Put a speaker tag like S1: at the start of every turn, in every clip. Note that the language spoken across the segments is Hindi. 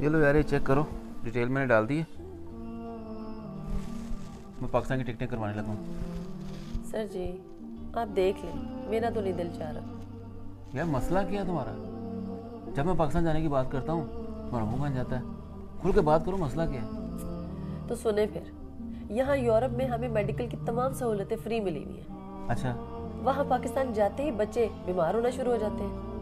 S1: ये लो यार ये चेक करो। डिटेल मैंने डाल दी है। मैं पाकिस्तान की टिकटें करवाने लगा हूँ।
S2: सर जी आप देख लें मेरा तो नहीं दिल चाह रहा।
S1: यार मसला क्या है तुम्हारा? जब मैं पाकिस्तान जाने की बात करता हूँ मुँह बन जाता है। खुल के बात करो मसला क्या है?
S2: तो सुने फिर यहाँ यूरोप में हमें मेडिकल की तमाम सहूलतें फ्री मिली हुई हैं।
S1: अच्छा।
S2: वहाँ पाकिस्तान जाते ही बच्चे बीमार होना शुरू हो जाते हैं।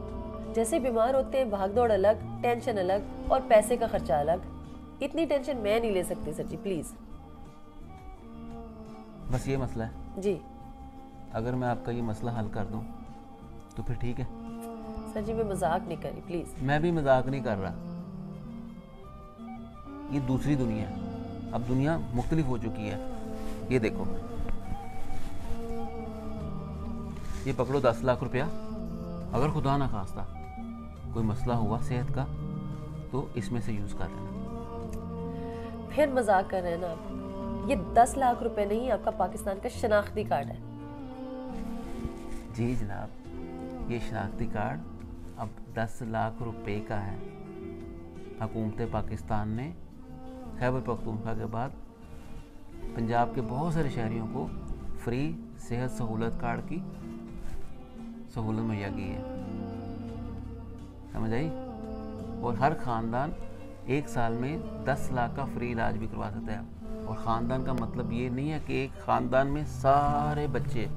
S2: जैसे बीमार होते हैं भागदौड़ अलग टेंशन अलग और पैसे का खर्चा अलग। इतनी टेंशन मैं नहीं ले सकती सर जी प्लीज़
S1: बस ये मसला है।
S2: जी।
S1: अगर मैं आपका ये मसला हल कर दूँ तो फिर ठीक है।
S2: सर जी मैं मज़ाक नहीं करी प्लीज़
S1: मैं भी मज़ाक नहीं कर रहा। ये दूसरी दुनिया है। अब दुनिया मुख्तलिफ़ हो चुकी है। ये देखो। ये पकड़ो दस लाख रुपया अगर खुदा ना खास्ता। कोई मसला हुआ सेहत का तो इसमें से यूज़ कर लेना।
S2: फिर मज़ाक कर रहे हैं ना आप। ये दस लाख रुपए नहीं आपका पाकिस्तान का शनाख्ती कार्ड है।
S1: जी जनाब ये शनाख्ती कार्ड अब दस लाख रुपए का है। हकूमत पाकिस्तान ने खैबर पख्तूनख्वा के बाद पंजाब के बहुत सारे शहरियों को फ्री सेहत सहूलत कार्ड की सहूलत मुहैया की है। समझ आई? और हर ख़ानदान एक साल में दस लाख का फ्री इलाज भी करवा सकता है। और ख़ानदान का मतलब ये नहीं है कि एक ख़ानदान में सारे बच्चे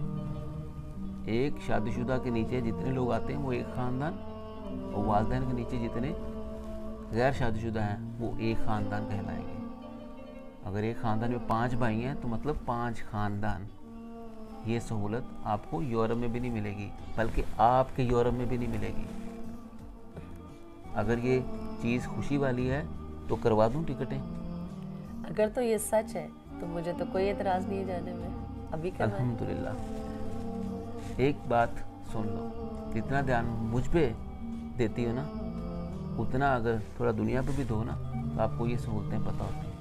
S1: एक शादीशुदा के नीचे जितने लोग आते हैं, वो एक ख़ानदान, और वालदेन के नीचे जितने गैर शादीशुदा हैं, वो एक ख़ानदान कहलाएँगे। अगर एक ख़ानदान में पाँच भाई हैं तो मतलब पाँच ख़ानदान। ये सहूलत आपको यूरोप में भी नहीं मिलेगी, बल्कि आपके यूरोप में भी नहीं मिलेगी। अगर ये चीज़ खुशी वाली है तो करवा दूँ टिकटें?
S2: अगर तो ये सच है तो मुझे तो कोई एतराज़ नहीं है जाने में। अभी
S1: अल्हम्दुलिल्लाह। एक बात सुन लो जितना ध्यान मुझ पर देती हो ना उतना अगर थोड़ा दुनिया पे भी दो ना तो आपको ये सहूलतें पता होती हैं।